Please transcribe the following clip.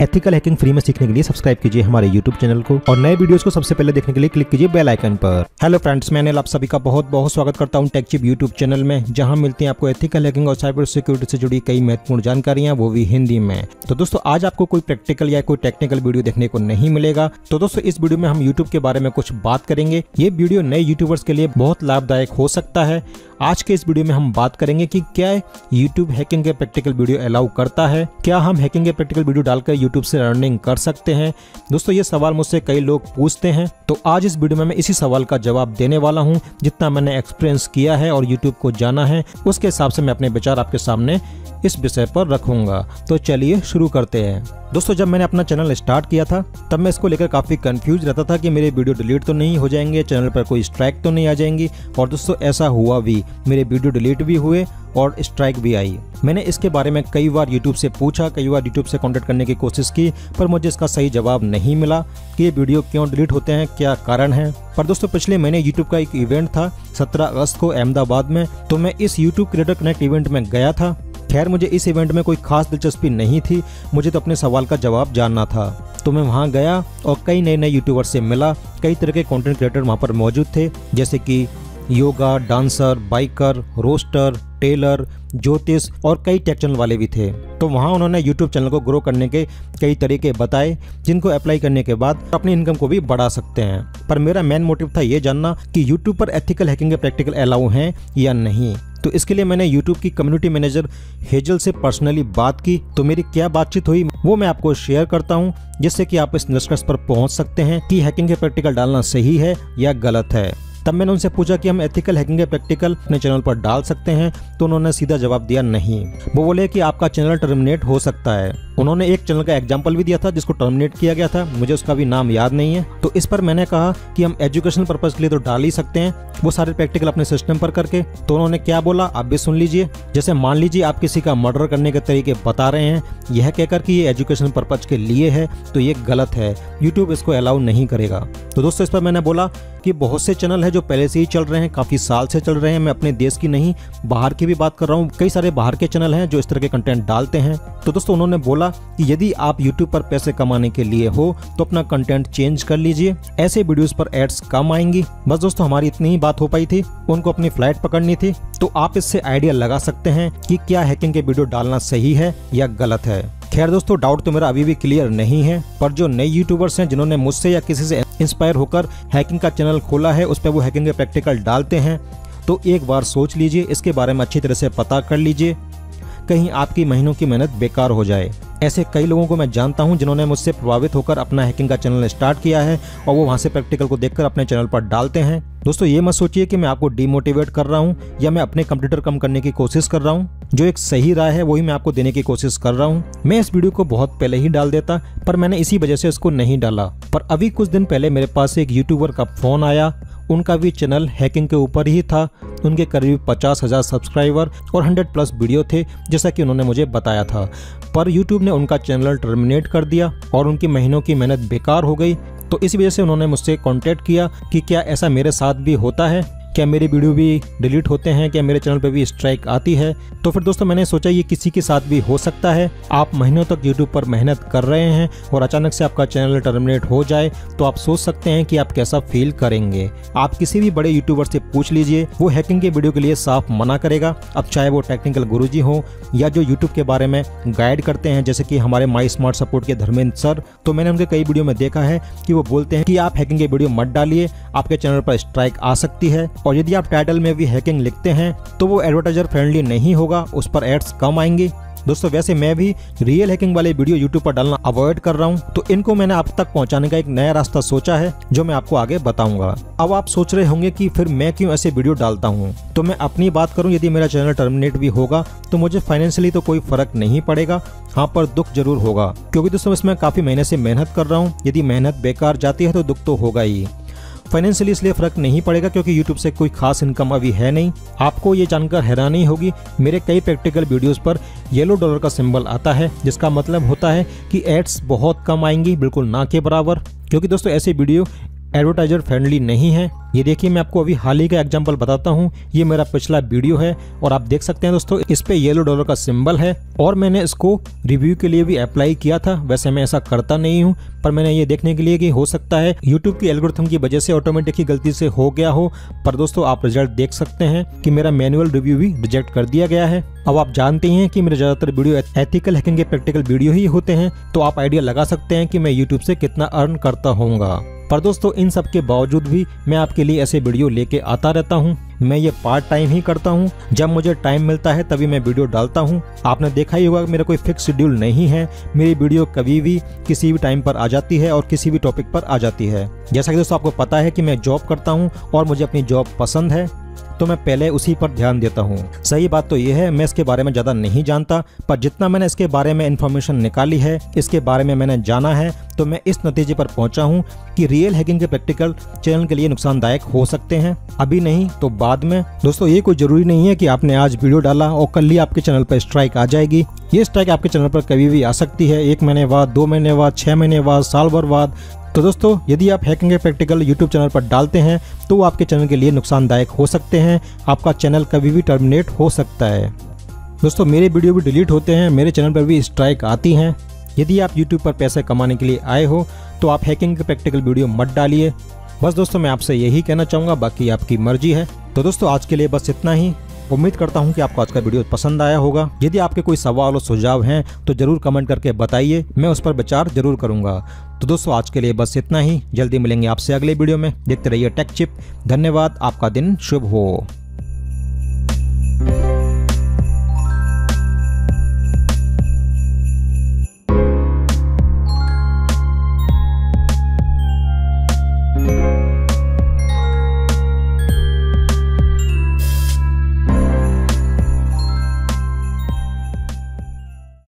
Ethical hacking free में सीखने के लिए सब्सक्राइब कीजिए हमारे यूट्यूब चैनल को और नए वीडियोस को सबसे पहले देखने के लिए क्लिक कीजिए बेल आइकन पर। हेलो फ्रेंड्स मैं आप सभी का बहुत बहुत स्वागत करता हूँ टेकचिप यूट्यूब चैनल में, जहाँ मिलती हैं आपको एथिकल हैकिंग और साइबर सिक्योरिटी से जुड़ी कई महत्वपूर्ण जानकारियाँ, वो भी हिंदी में। तो दोस्तों, आज आपको कोई प्रैक्टिकल या कोई टेक्निकल वीडियो देखने को नहीं मिलेगा। तो दोस्तों, इस वीडियो में हम यूट्यूब के बारे में कुछ बात करेंगे। ये वीडियो नए यूट्यूबर्स के लिए बहुत लाभदायक हो सकता है आज के इस वीडियो में हम बात करेंगे कि क्या YouTube हैकिंग के प्रैक्टिकल वीडियो अलाउ करता है? क्या हम हैकिंग के प्रैक्टिकल वीडियो डालकर YouTube से अर्निंग कर सकते हैं? दोस्तों, ये सवाल मुझसे कई लोग पूछते हैं तो आज इस वीडियो में मैं इसी सवाल का जवाब देने वाला हूँ, जितना मैंने एक्सपीरियंस किया है और यूट्यूब को जाना है, उसके हिसाब से मैं अपने विचार आपके सामने इस विषय पर रखूँगा। तो चलिए शुरू करते हैं। दोस्तों, जब मैंने अपना चैनल स्टार्ट किया था, तब मैं इसको लेकर काफ़ी कंफ्यूज रहता था कि मेरे वीडियो डिलीट तो नहीं हो जाएँगे, चैनल पर कोई स्ट्राइक तो नहीं आ जाएँगी। और दोस्तों, ऐसा हुआ भी। मेरे वीडियो डिलीट भी हुए और स्ट्राइक भी आई। मैंने इसके बारे में कई बार यूट्यूब से पूछा, कई बार यूट्यूब से कॉन्टेक्ट करने की कोशिश की, पर मुझे इसका सही जवाब नहीं मिला कि ये वीडियो क्यों डिलीट होते हैं, क्या कारण है। पर दोस्तों, पिछले महीने यूट्यूब का एक इवेंट था 17 अगस्त को अहमदाबाद में। तो मैं इस यूट्यूब क्रिएटर कनेक्ट इवेंट में गया था। खैर, मुझे इस इवेंट में कोई खास दिलचस्पी नहीं थी। मुझे तो अपने सवाल का जवाब जानना था। तो मैं वहाँ गया और कई नए नए यूट्यूबर से मिला। कई तरह के कंटेंट क्रिएटर वहाँ पर मौजूद थे, जैसे कि yoga dancer biker roaster tailor ज्योतिष और कई टेक चैनल वाले भी थे। तो वहाँ उन्होंने यूट्यूब चैनल को ग्रो करने के कई तरीके बताए, जिनको अप्लाई करने के बाद अपनी इनकम को भी बढ़ा सकते हैं। पर मेरा मेन मोटिव था ये जानना कि यूट्यूब पर एथिकल हैकिंग के प्रैक्टिकल अलाउ हैं या नहीं। तो इसके लिए मैंने YouTube की कम्युनिटी मैनेजर हेजल से पर्सनली बात की। तो मेरी क्या बातचीत हुई, वो मैं आपको शेयर करता हूँ, जिससे कि आप इस निष्कर्ष पर पहुँच सकते हैं कि हैकिंग के प्रैक्टिकल डालना सही है या गलत है। तब मैंने उनसे पूछा कि हम एथिकल हैकिंग के प्रैक्टिकल अपने चैनल पर डाल सकते हैं तो उन्होंने सीधा जवाब दिया नहीं। वो बोले कि आपका चैनल टर्मिनेट हो सकता है। उन्होंने एक चैनल का एग्ज़ाम्पल भी दिया था, जिसको टर्मिनेट किया गया था। मुझे उसका भी नाम याद नहीं है। तो इस पर मैंने कहा कि हम एजुकेशन पर्पज के लिए तो डाल ही सकते हैं, वो सारे प्रैक्टिकल अपने सिस्टम पर करके। तो उन्होंने क्या बोला? आप भी सुन लीजिए। जैसे मान लीजिए आप किसी का मर्डर करने के तरीके बता रहे हैं, यह कहकर कि ये एजुकेशन पर्पज के लिए है तो ये गलत है। यूट्यूब इसको अलाउ नहीं करेगा। तो दोस्तों, इस पर मैंने बोला कि बहुत से चैनल है जो पहले से ही चल रहे हैं, काफ़ी साल से चल रहे हैं। मैं अपने देश की नहीं, बाहर की भी बात कर रहा हूँ। कई सारे बाहर के चैनल हैं जो इस तरह के कंटेंट डालते हैं। तो दोस्तों, उन्होंने बोला कि यदि आप यूट्यूब पर पैसे कमाने के लिए हो तो अपना कंटेंट चेंज कर लीजिए। ऐसे वीडियोस पर एड्स कम आएँगी। बस दोस्तों, हमारी इतनी ही बात हो पाई थी। उनको अपनी फ़्लाइट पकड़नी थी। तो आप इससे आइडिया लगा सकते हैं कि क्या हैकिंग के वीडियो डालना सही है या गलत है। खैर दोस्तों डाउट तो मेरा अभी भी क्लियर नहीं है, पर जो नए यूट्यूबर्स हैं, जिन्होंने मुझसे या किसी से इंस्पायर होकर हैकिंग का चैनल खोला है, उस पर वो हैकिंग के प्रैक्टिकल डालते हैं। तो एक बार सोच लीजिए, इसके बारे में अच्छी तरह से पता कर लीजिए। कहीं आपकी महीनों की मेहनत बेकार हो जाए। ऐसे कई लोगों को मैं जानता हूँ जिन्होंने मुझसे प्रभावित होकर अपना हैकिंग का चैनल स्टार्ट किया है और वो वहाँ से प्रैक्टिकल को देखकर अपने चैनल पर डालते हैं। दोस्तों, ये मत सोचिए कि मैं आपको डिमोटिवेट कर रहा हूँ या मैं अपने कंप्यूटर कम करने की कोशिश कर रहा हूँ। जो एक सही राय है, वही मैं आपको देने की कोशिश कर रहा हूँ। मैं इस वीडियो को बहुत पहले ही डाल देता, पर मैंने इसी वजह से इसको नहीं डाला। पर अभी कुछ दिन पहले मेरे पास एक यूट्यूबर का फ़ोन आया उनका भी चैनल हैकिंग के ऊपर ही था। उनके करीब पचास हज़ार सब्सक्राइबर और हंड्रेड प्लस वीडियो थे, जैसा कि उन्होंने मुझे बताया था। पर यूट्यूब ने उनका चैनल टर्मिनेट कर दिया और उनकी महीनों की मेहनत बेकार हो गई। तो इस वजह से उन्होंने मुझसे कांटेक्ट किया कि क्या ऐसा मेरे साथ भी होता है? क्या मेरे वीडियो भी डिलीट होते हैं? क्या मेरे चैनल पर भी स्ट्राइक आती है? तो फिर दोस्तों मैंने सोचा ये किसी के साथ भी हो सकता है। आप महीनों तक यूट्यूब पर मेहनत कर रहे हैं और अचानक से आपका चैनल टर्मिनेट हो जाए तो आप सोच सकते हैं कि आप कैसा फील करेंगे। आप किसी भी बड़े यूट्यूबर से पूछ लीजिए, वो हैकिंग के वीडियो के लिए साफ़ मना करेगा। अब चाहे वो टेक्निकल गुरु हो या जो यूट्यूब के बारे में गाइड करते हैं, जैसे कि हमारे माई स्मार्ट सपोर्ट के धर्मेंद्र सर तो मैंने उनके कई वीडियो में देखा है कि वो बोलते हैं कि आप हैकिंग के वीडियो मत डालिए, आपके चैनल पर स्ट्राइक आ सकती है। और यदि आप टाइटल में भी हैकिंग लिखते हैं तो वो एडवर्टाइजर फ्रेंडली नहीं होगा, उस पर एड्स कम आएँगे। दोस्तों, वैसे मैं भी रियल हैकिंग वाले वीडियो यूट्यूब पर डालना अवॉइड कर रहा हूँ तो इनको मैंने आप तक पहुँचाने का एक नया रास्ता सोचा है, जो मैं आपको आगे बताऊँगा। अब आप सोच रहे होंगे कि फिर मैं क्यों ऐसे वीडियो डालता हूँ? तो मैं अपनी बात करूँ, यदि मेरा चैनल टर्मिनेट भी होगा तो मुझे फाइनेंशियली तो कोई फ़र्क नहीं पड़ेगा। हाँ पर दुख ज़रूर होगा, क्योंकि दोस्तों, इसमें काफ़ी महीने से मेहनत कर रहा हूँ। यदि मेहनत बेकार जाती है तो दुख तो होगा ही। फाइनेंशियली इसलिए फ़र्क नहीं पड़ेगा क्योंकि यूट्यूब से कोई खास इनकम अभी है नहीं। आपको ये जानकर हैरानी होगी, मेरे कई प्रैक्टिकल वीडियोस पर येलो डॉलर का सिंबल आता है, जिसका मतलब होता है कि एड्स बहुत कम आएँगी, बिल्कुल ना के बराबर। क्योंकि दोस्तों, ऐसे वीडियो एडवर्टाइजर फ्रेंडली नहीं है। ये देखिए, मैं आपको अभी हाल ही का एग्जांपल बताता हूँ। ये मेरा पिछला वीडियो है और आप देख सकते हैं दोस्तों, इस पे येलो डॉलर का सिंबल है और मैंने इसको रिव्यू के लिए भी अप्लाई किया था। वैसे मैं ऐसा करता नहीं हूँ, पर मैंने ये देखने के लिए कि हो सकता है यूट्यूब की एल्गोरिथम की वजह से ऑटोमेटिक ही गलती से हो गया हो, पर दोस्तों, आप रिज़ल्ट देख सकते हैं कि मेरा मैनुअल रिव्यू भी रिजेक्ट कर दिया गया है। अब आप जानते हैं कि मेरे ज़्यादातर वीडियो एथिकल हैकिंग के प्रैक्टिकल वीडियो ही होते हैं तो आप आइडिया लगा सकते हैं कि मैं यूट्यूब से कितना अर्न करता होऊँगा। पर दोस्तों, इन सब के बावजूद भी मैं आपके लिए ऐसे वीडियो लेके आता रहता हूँ। मैं ये पार्ट टाइम ही करता हूँ। जब मुझे टाइम मिलता है, तभी मैं वीडियो डालता हूँ। आपने देखा ही होगा, मेरा कोई फिक्स शेड्यूल नहीं है। मेरी वीडियो कभी भी किसी भी टाइम पर आ जाती है और किसी भी टॉपिक पर आ जाती है। जैसा कि दोस्तों, आपको पता है कि मैं जॉब करता हूँ और मुझे अपनी जॉब पसंद है। तो मैं पहले उसी पर ध्यान देता हूँ। सही बात तो यह है, मैं इसके बारे में ज़्यादा नहीं जानता, पर जितना मैंने इसके बारे में इन्फॉर्मेशन निकाली है, इसके बारे में मैंने जाना है तो मैं इस नतीजे पर पहुँचा हूँ कि रियल हैकिंग के प्रैक्टिकल चैनल के लिए नुकसानदायक हो सकते हैं। अभी नहीं तो बाद में। दोस्तों, ये कोई ज़रूरी नहीं है कि आपने आज वीडियो डाला और कल ही आपके चैनल पर स्ट्राइक आ जाएगी। ये स्ट्राइक आपके चैनल पर कभी भी आ सकती है। एक महीने बाद, दो महीने बाद, छह महीने बाद, साल भर बाद। तो दोस्तों, यदि आप हैकिंग प्रैक्टिकल यूट्यूब चैनल पर डालते हैं तो वो आपके चैनल के लिए नुकसानदायक हो सकते हैं। आपका चैनल कभी भी टर्मिनेट हो सकता है। दोस्तों, मेरे वीडियो भी डिलीट होते हैं, मेरे चैनल पर भी स्ट्राइक आती हैं। यदि आप यूट्यूब पर पैसे कमाने के लिए आए हो तो आप हैकिंग के प्रैक्टिकल वीडियो मत डालिए। बस दोस्तों, मैं आपसे यही कहना चाहूँगा, बाकी आपकी मर्ज़ी है। तो दोस्तों, आज के लिए बस इतना ही। उम्मीद करता हूँ कि आपको आज का वीडियो पसंद आया होगा। यदि आपके कोई सवाल और सुझाव हैं तो ज़रूर कमेंट करके बताइए, मैं उस पर विचार ज़रूर करूँगा। तो दोस्तों, आज के लिए बस इतना ही। जल्दी मिलेंगे आपसे अगले वीडियो में। देखते रहिए टेक चिप धन्यवाद, आपका दिन शुभ हो।